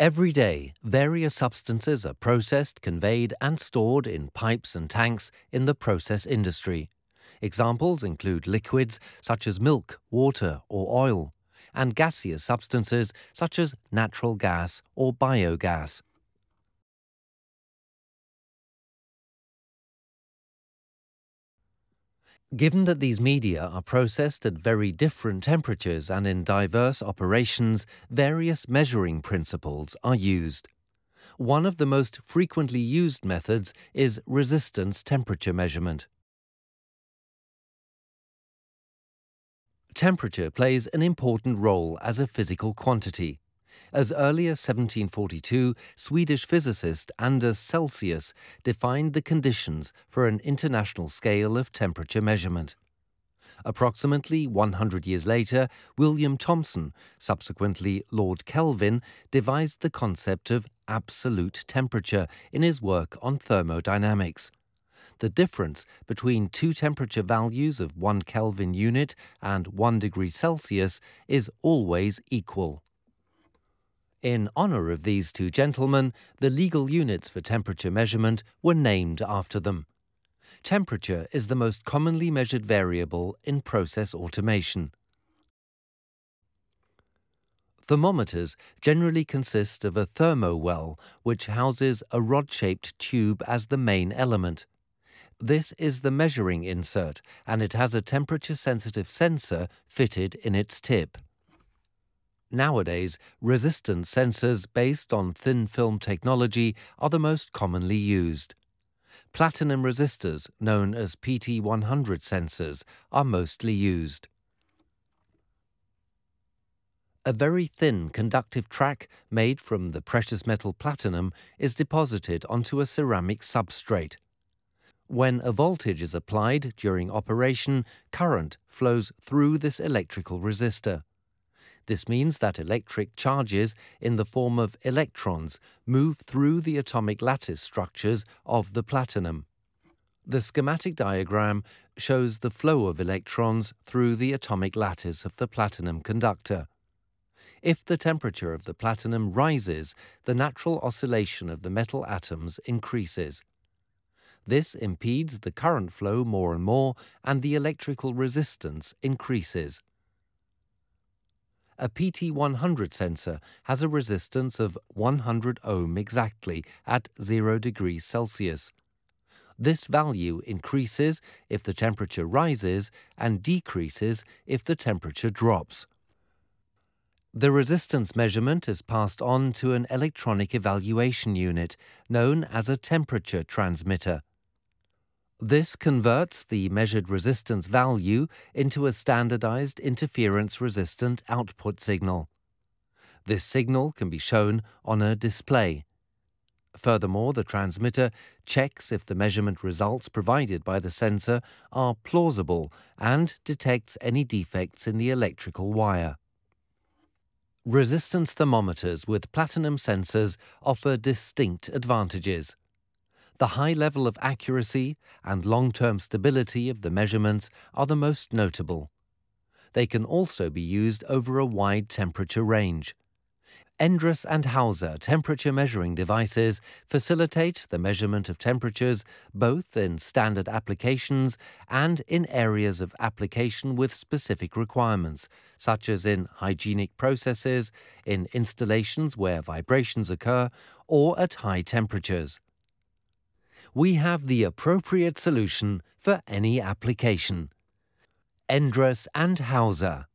Every day, various substances are processed, conveyed, and stored in pipes and tanks in the process industry. Examples include liquids such as milk, water, or oil, and gaseous substances such as natural gas or biogas. Given that these media are processed at very different temperatures and in diverse operations, various measuring principles are used. One of the most frequently used methods is resistance temperature measurement. Temperature plays an important role as a physical quantity. As early as 1742, Swedish physicist Anders Celsius defined the conditions for an international scale of temperature measurement. Approximately 100 years later, William Thomson, subsequently Lord Kelvin, devised the concept of absolute temperature in his work on thermodynamics. The difference between two temperature values of 1 Kelvin unit and 1 degree Celsius is always equal. In honor of these two gentlemen, the legal units for temperature measurement were named after them. Temperature is the most commonly measured variable in process automation. Thermometers generally consist of a thermowell, which houses a rod-shaped tube as the main element. This is the measuring insert, and it has a temperature-sensitive sensor fitted in its tip. Nowadays, resistance sensors based on thin film technology are the most commonly used. Platinum resistors, known as PT100 sensors, are mostly used. A very thin conductive track made from the precious metal platinum is deposited onto a ceramic substrate. When a voltage is applied during operation, current flows through this electrical resistor. This means that electric charges in the form of electrons move through the atomic lattice structures of the platinum. The schematic diagram shows the flow of electrons through the atomic lattice of the platinum conductor. If the temperature of the platinum rises, the natural oscillation of the metal atoms increases. This impedes the current flow more and more, and the electrical resistance increases. A PT100 sensor has a resistance of 100 ohm exactly at 0 degrees Celsius. This value increases if the temperature rises and decreases if the temperature drops. The resistance measurement is passed on to an electronic evaluation unit known as a temperature transmitter. This converts the measured resistance value into a standardized interference-resistant output signal. This signal can be shown on a display. Furthermore, the transmitter checks if the measurement results provided by the sensor are plausible and detects any defects in the electrical wire. Resistance thermometers with platinum sensors offer distinct advantages the high level of accuracy and long-term stability of the measurements are the most notable. They can also be used over a wide temperature range. Endress and Hauser temperature measuring devices facilitate the measurement of temperatures both in standard applications and in areas of application with specific requirements, such as in hygienic processes, in installations where vibrations occur, or at high temperatures we have the appropriate solution for any application. Endress and Hauser